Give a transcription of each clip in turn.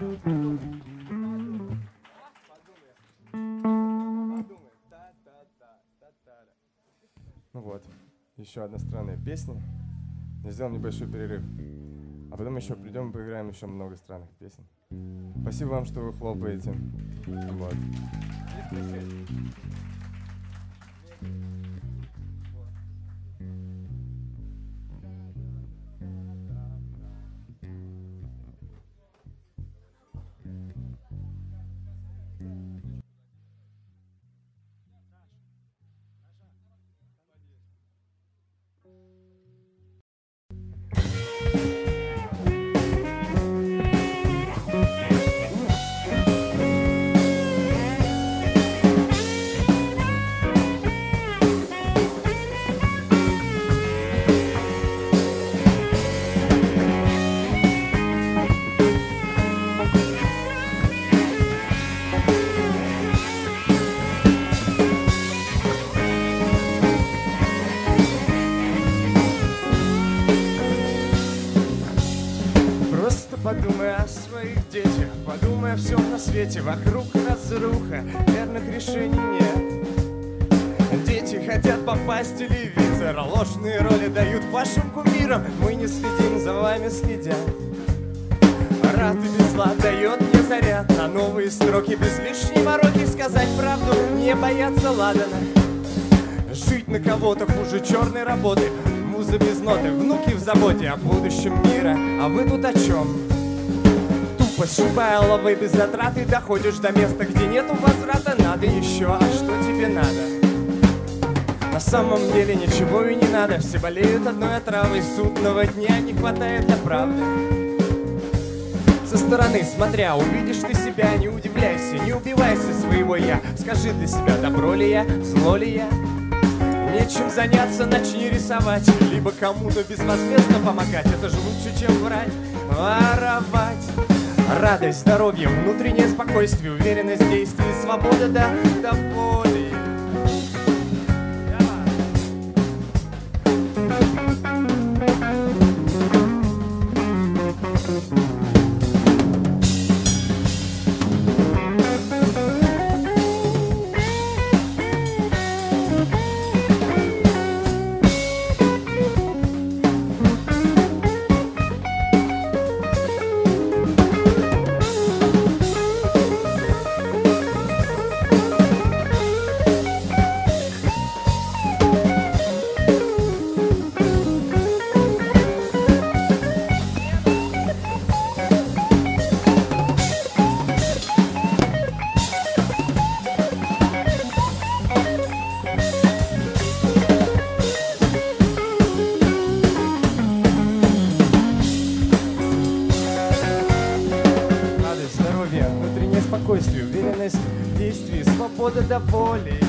Ну вот, еще одна странная песня. Я сделал небольшой перерыв. А потом еще придем и поиграем еще много странных песен. Спасибо вам, что вы хлопаете. Вот. Просто подумай о своих детях, подумай о всем на свете, вокруг разруха, верных решений нет. Дети хотят попасть в телевизор, а ложные роли дают вашим кумирам, мы не следим, за вами следят. Рад и без зла дает мне заряд на новые строки, без лишней мороки сказать правду, не бояться ладана. Жить на кого-то хуже черной работы Муза без ноты, внуки в заботе о будущем мира А вы тут о чем? Тупо сшибая лавы без затрат И доходишь до места, где нету возврата. Надо еще, а что тебе надо? На самом деле ничего и не надо. Все болеют одной отравой. Судного дня не хватает для правды. Со стороны смотря, увидишь ты себя, не удивляйся, не убивайся своего я. Скажи для себя, добро ли я, зло ли я. Нечем заняться, начни рисовать. Либо кому-то безвозмездно помогать. Это же лучше, чем врать, воровать Радость, здоровье, внутреннее спокойствие Уверенность в действии, свобода да, до внутреннее спокойствие, уверенность в действии, свобода до воли.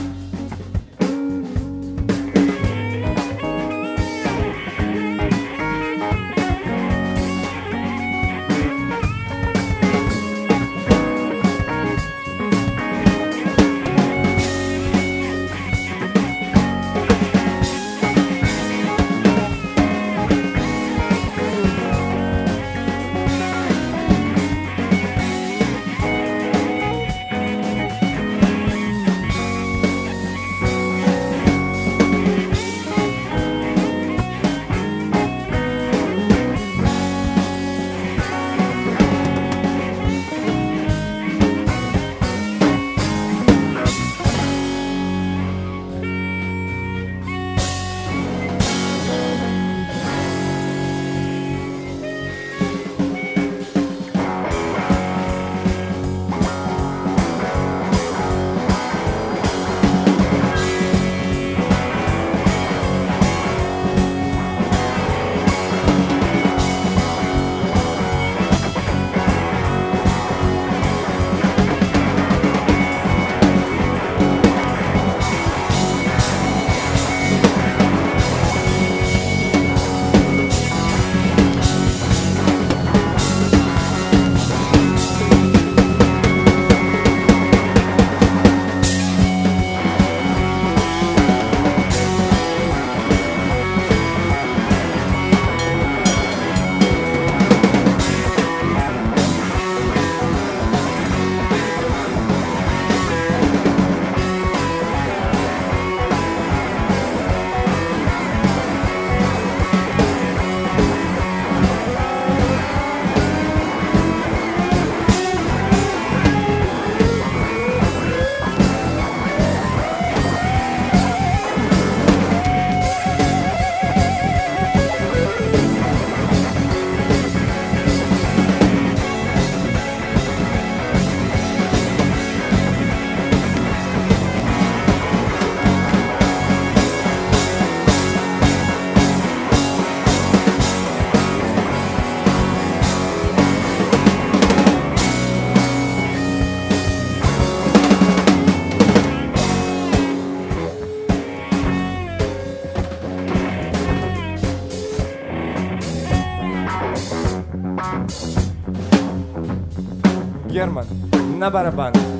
German na barabana.